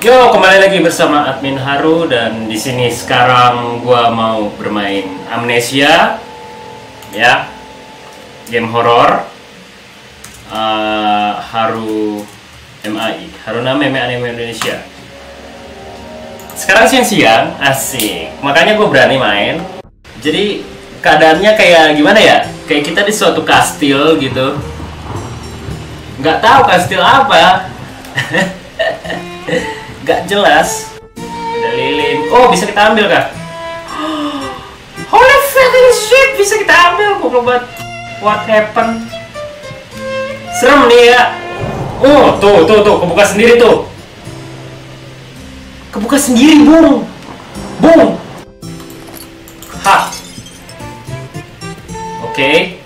Yo, kembali lagi bersama admin Haru dan di sini sekarang gua mau bermain Amnesia, ya, game horor. Uh, Haru MAI, Haru Nama MAI Anime Indonesia. Sekarang siang-siang, asik. Makanya gue berani main. Jadi keadaannya kayak gimana ya? Kayak kita di suatu kastil gitu. Nggak tahu kastil apa. Nggak jelas. Ada lilin. Oh, bisa kita ambil kah? Holy fucking shit, bisa kita ambil. Goblok banget. What happened? Serem nih ya. Oh, tuh, tuh, tuh, kebuka sendiri tuh. Kebuka sendiri, Bung. Bung. Hah. Oke.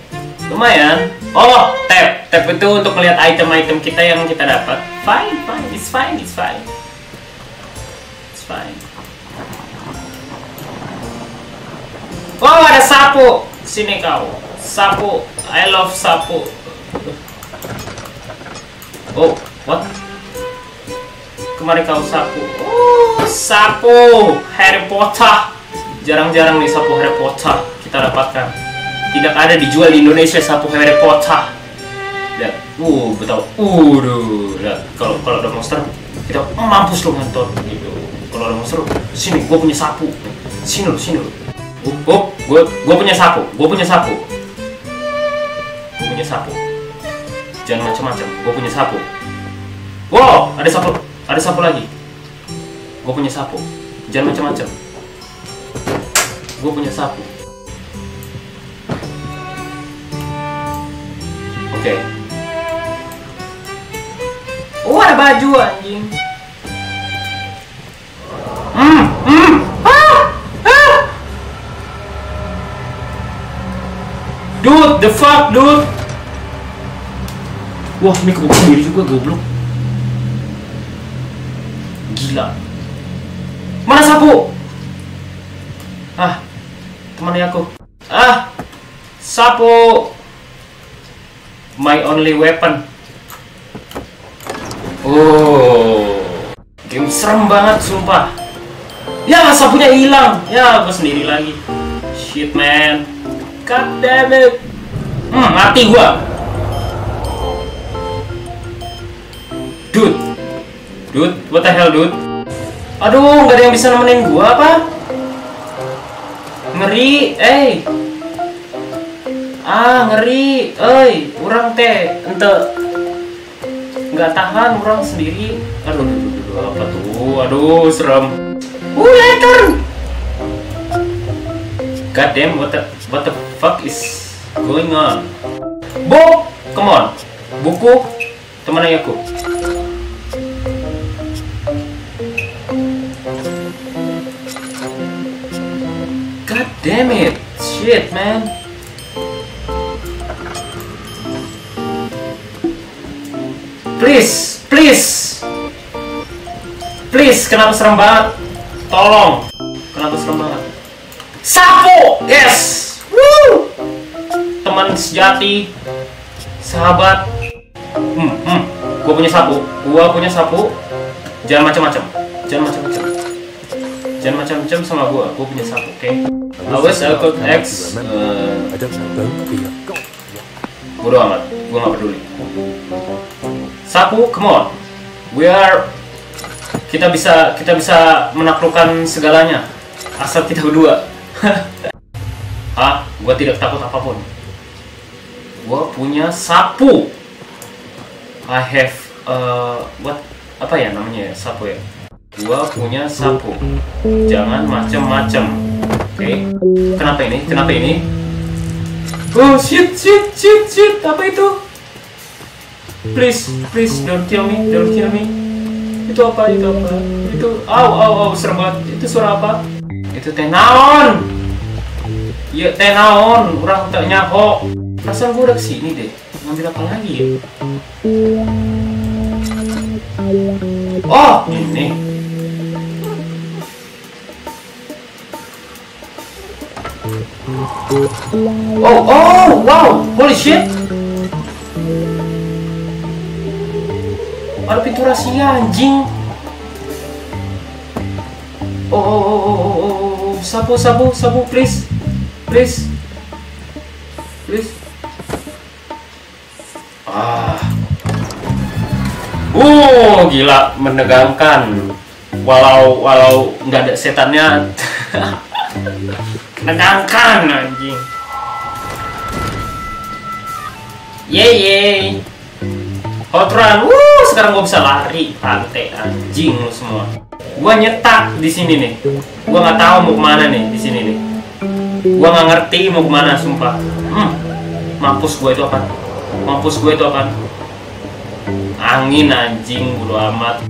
Lumayan. Oh, tab. Tab itu untuk melihat item-item kita yang kita dapat. Fine, fine. It's fine, it's fine. Fine. Oh, ada sapu. Sini kau. Sapu. I love sapu. Oh, what? Kemarin kau sapu. Oh, sapu Harry Potter. Jarang-jarang nih sapu Harry Potter kita dapatkan. Tidak ada dijual di Indonesia sapu Harry Potter. Lihat, uh, betul. Uh, lihat. Kalau kalau ada monster, kita oh, mampus lu ngantor gitu. Kalau ada monster, sini, gue punya sapu. Sini lu, sini. Uh, oh, gue gue punya sapu. Gue punya sapu. Gue punya sapu jangan macam-macam gue punya sapu wow ada sapu ada sapu lagi gue punya sapu jangan macam-macam gue punya sapu oke okay. oh ada baju anjing dude the fuck dude Wah, ini kebuka sendiri juga goblok. Gila. Mana sapu? Ah, temannya aku. Ah, sapu. My only weapon. Oh, game serem banget, sumpah. Ya, sapunya hilang. Ya, aku sendiri lagi. Shit, man. God damn it. Hmm, mati gua. Dude, dude, what the hell, dude? Aduh, nggak ada yang bisa nemenin gua apa? Ngeri, eh. Ah, ngeri, eh. Orang teh, ente nggak tahan orang sendiri. Aduh, aduh, aduh, aduh, apa tuh? Aduh, serem. Uh, lantern. God damn, what the, what the fuck is going on? Bob, come on. Buku, teman aku. God damn it! Shit, man. Please, please, please. Kenapa serem banget? Tolong. Kenapa serem banget? Sapu, yes. Woo. Teman sejati, sahabat. Hmm, hmm. Gua punya sapu. Gua punya sapu. Jangan macam-macam. Jangan macam-macam jangan macam-macam sama gua gua punya sapu oke okay? awas aku X uh, bodo amat gua nggak peduli sapu come on we are kita bisa kita bisa menaklukkan segalanya. Asal kita berdua. Ah gua tidak takut apa pun. Gua punya sapu. I have uh, what? Apa ya namanya ya? Sapu ya? Gua punya sapu. Jangan macem-macem. Oke. Okay. kenapa ini? Kenapa ini? Oh shit shit shit shit. Apa itu? Please please don't kill me don't kill me itu apa itu apa itu au au au serem banget. Itu suara apa? Itu teh naon? Iya teh naon. Orang tak nyaho perasaan gua udah ke sini deh. Ngambil apa lagi ya? Oh ini. Oh, oh, wow, holy shit. Ada pintu rahasia anjing. Oh, oh, oh, oh, oh, oh, oh, sapu, sapu, sapu, please, please, please. Ah, uh, gila, menegangkan. Walau, walau nggak ada setannya, menegangkan anjing. Yeay, yeay. Hot run, wuh, sekarang gue bisa lari, pantai anjing lu semua. Gua nyetak di sini nih. Gua nggak tahu mau ke mana nih di sini nih. Gua nggak ngerti mau ke mana, sumpah. Hmm, mampus gue itu apa? Mampus gue itu apa? Angin anjing, bodo amat.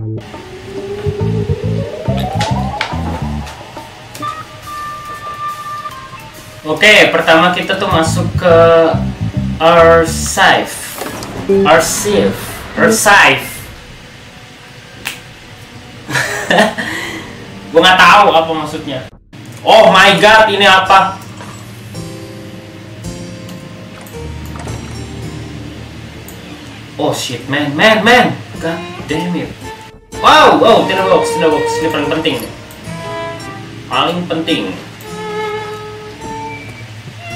Oke, pertama kita tuh masuk ke archive. Archive. Archive. gue nggak tahu apa maksudnya. Oh my god, ini apa? Oh shit, man, man, man. God damn it. Wow, wow, tidak box, tidak box. Ini paling penting. Paling penting.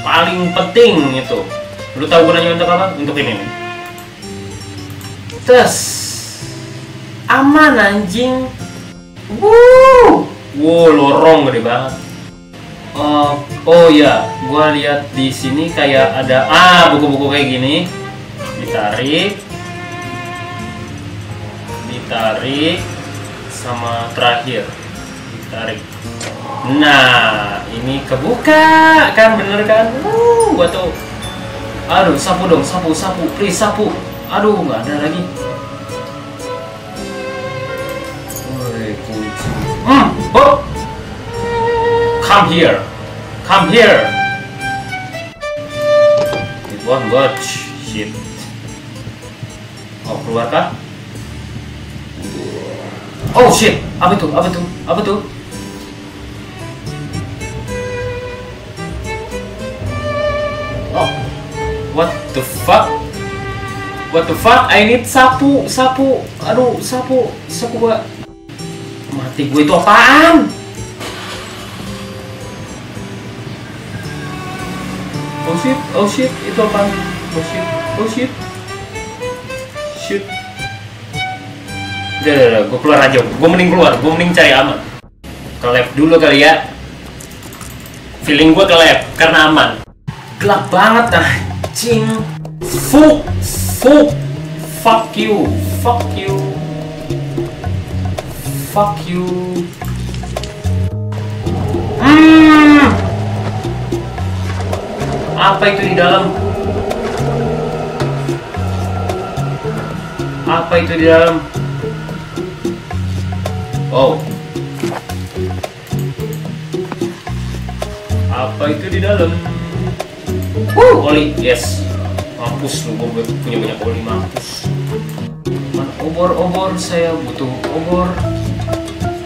Paling penting itu. Lu tahu gunanya untuk apa? Untuk ini nih. Tes. Aman anjing. Wuh. Wow, lorong gede banget. Uh, oh ya, gua lihat di sini kayak ada ah buku-buku kayak gini. Ditarik, ditarik, sama terakhir ditarik. Nah, ini kebuka kan bener kan? Uh, gua tuh, aduh sapu dong, sapu, sapu, please sapu. Aduh, nggak ada lagi. Woi. Hmm, oh. Come here, come here. It won't watch. Shit. Oh, keluar kah? Oh shit, apa itu? Apa itu? Apa itu? Oh, what the fuck? What the fuck? I need sapu, sapu. Aduh, sapu, sapu gua. Mati gue itu apaan? Oh shit, oh shit, itu apaan? Oh shit, oh shit. Shit. Udah, udah, udah, gue keluar aja. Gue mending keluar, gue mending cari aman. Ke lab dulu kali ya. Feeling gue ke lab, karena aman. Gelap banget, anjing. Fuck, fuck, fuck you, fuck you, fuck you. Hmm. Apa itu di dalam? Apa itu di dalam? Oh. Apa itu di dalam? Uh, oli, yes. Mampus lu, gue punya banyak oli, mampus. Mana obor-obor, saya butuh obor.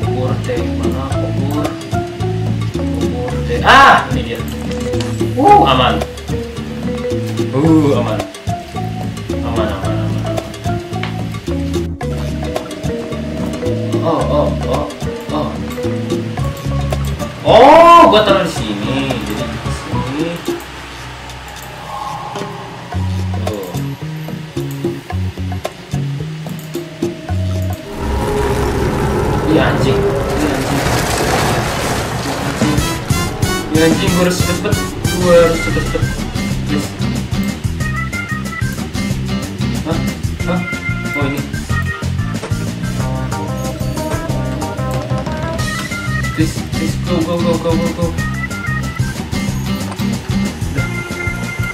Obor teh, mana obor? Obor teh. Ah, ini dia. Uh, aman. Uh, aman. Aman, aman, aman. Oh, oh, oh, oh. Oh, gua taruh di anjing, gua harus cepet-cepet. Gua harus cepet-cepet. Please. Hah? Hah? Oh ini. Please, please, go, go, go, go, go, go.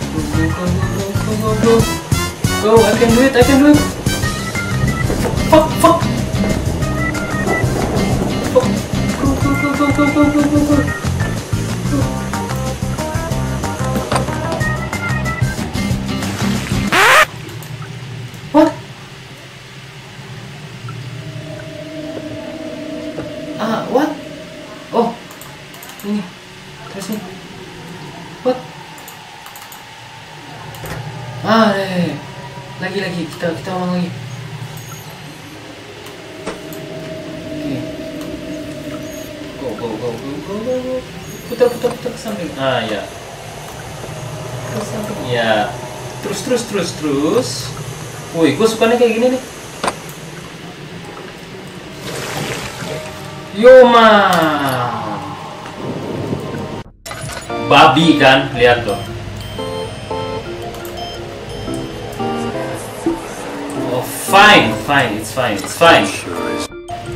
Go, go, go, go, go, go, go. Go, I can do it, I can do it. Fuck, fuck. Fuck. Go, go, go, go, go, go, go, go. Ah, what? Oh, ini. Terus ini. What? Ah, eh. lagi lagi kita kita ulang lagi. Oke. Go. go go go go go go putar putar putar ke samping ah ya ke samping ya terus terus terus terus woi gue sukanya kayak gini nih Yoma babi kan lihat tuh. Oh fine fine it's fine it's fine.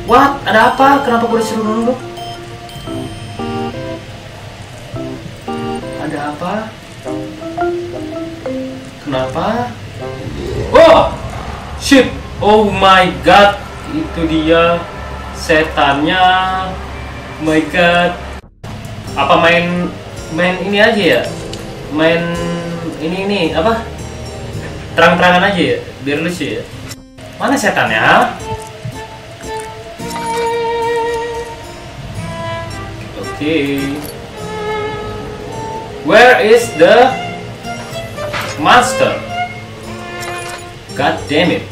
What? Ada apa? Kenapa gue disuruh nunduk? Ada apa? Kenapa? Oh shit. Oh my god itu dia setannya god apa main main ini aja ya? Main ini ini apa? Terang-terangan aja ya? Biar lucu ya? Mana setannya oke. Where is the monster god damn it.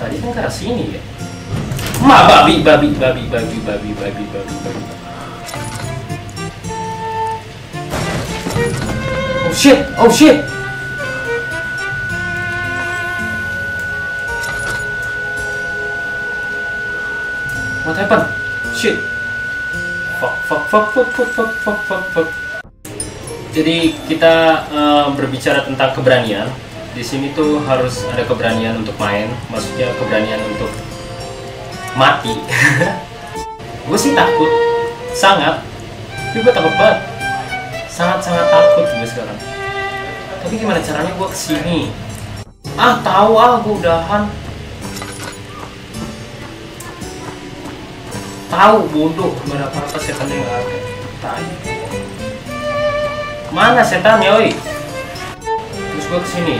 Tadi kan ke sini ya Ma babi babi babi babi babi babi babi babi. Oh shit! Oh shit! What happened? Shit! Fuck fuck fuck fuck fuck fuck fuck fuck fuck. Jadi kita uh, berbicara tentang keberanian. Di sini tuh harus ada keberanian untuk main, maksudnya keberanian untuk mati. Gue sih takut. Sangat. Tapi gue takut banget. Sangat sangat takut gue sekarang. Tapi gimana caranya gue ke sini? Ah tahu. Ah gue udahan. Tahu bodoh. Gak ada apa-apa setannya nggak ada. Tanya mana setannya oi? Terus gue ke sini.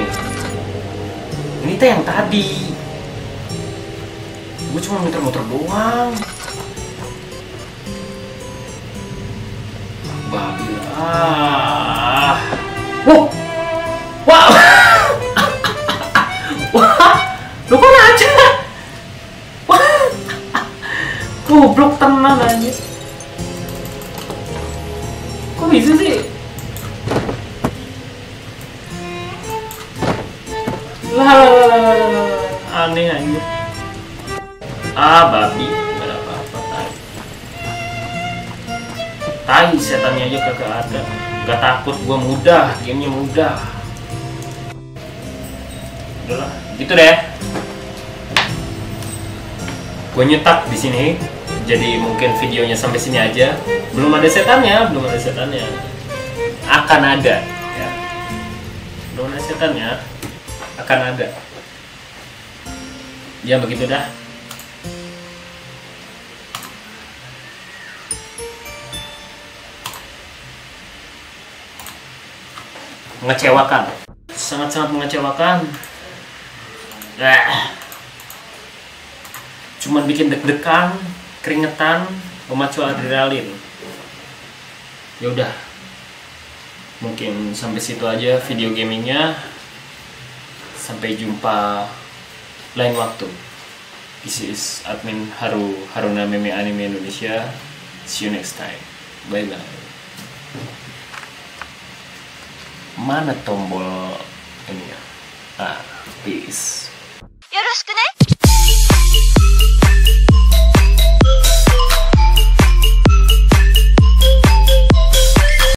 Ini teh yang tadi gue cuma muter-muter doang. Babi ah wow wow wah. Lu kok aja wah. Goblok tenan aja tai setannya aja kagak ada. Nggak takut gua mudah gamenya mudah. Udahlah gitu deh. Gue nyetak di sini. Jadi mungkin videonya sampai sini aja. Belum ada setannya belum ada setannya. Akan ada ya. Belum ada setannya akan ada. Ya begitu dah mengecewakan. Sangat-sangat mengecewakan. Eh. cuman bikin deg-degan keringetan memacu adrenalin. Ya udah. Mungkin sampai situ aja video gamingnya. Sampai jumpa lain waktu. This is admin Haru Haruna Meme Anime Indonesia. See you next time. Bye bye mana tombol ini ya? Ah peace